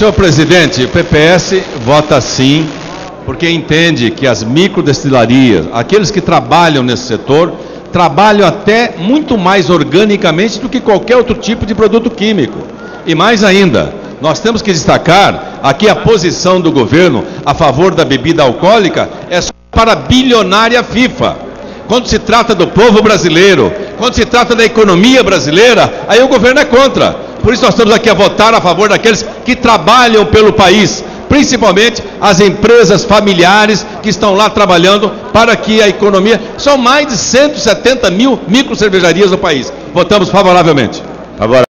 Senhor presidente, o PPS vota sim, porque entende que as microdestilarias, aqueles que trabalham nesse setor, trabalham até muito mais organicamente do que qualquer outro tipo de produto químico. E mais ainda, nós temos que destacar aqui a posição do governo a favor da bebida alcoólica é só para a bilionária FIFA. Quando se trata do povo brasileiro, quando se trata da economia brasileira, aí o governo é contra. Por isso nós estamos aqui a votar a favor daqueles que trabalham pelo país, principalmente as empresas familiares que estão lá trabalhando para que a economia. São mais de 170 mil micro cervejarias no país. Votamos favoravelmente. Agora